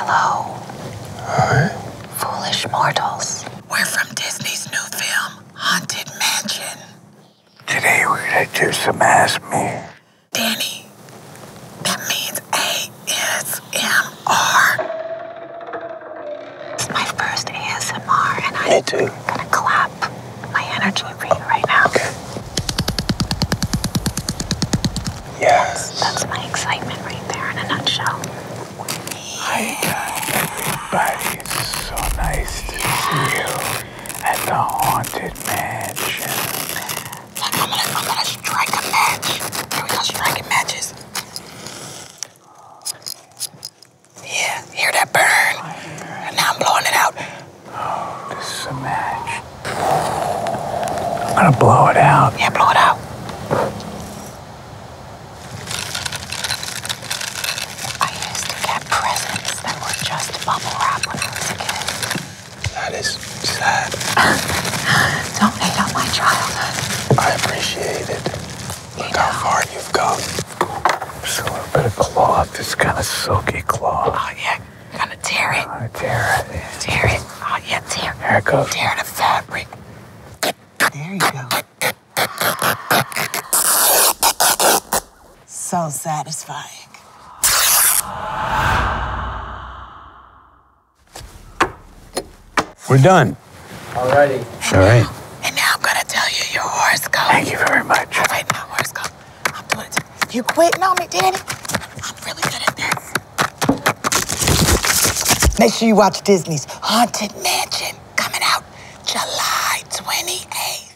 Hello, Hi. foolish mortals. We're from Disney's new film, Haunted Mansion. Today we're gonna do some Ask Me. Danny, that means ASMR. It's my first ASMR, and I'm too. gonna clap my energy for you right now. Okay. Yes. That's my excitement Haunted Mansion. I'm gonna, I'm gonna strike a match. Here we go, striking matches. Yeah, hear that burn? And now I'm blowing it out. Oh, This is a match. I'm gonna blow it out. Yeah, blow it out. I used to get presents that were just bubble wrap when I was a kid. That is sad. cloth. It's kind of silky cloth. Oh, yeah, I'm gonna tear it. I tear it. Tear it. Oh, yeah, tear. It. Here it goes. Tear the fabric. There you go. So satisfying. We're done. Alrighty. All right. And now I'm gonna tell you your horoscope. Thank you very much. All right, now horoscope. I'm doing it. You quitting on me, Danny? I'm really good at this. Make sure you watch Disney's Haunted Mansion coming out July 28th.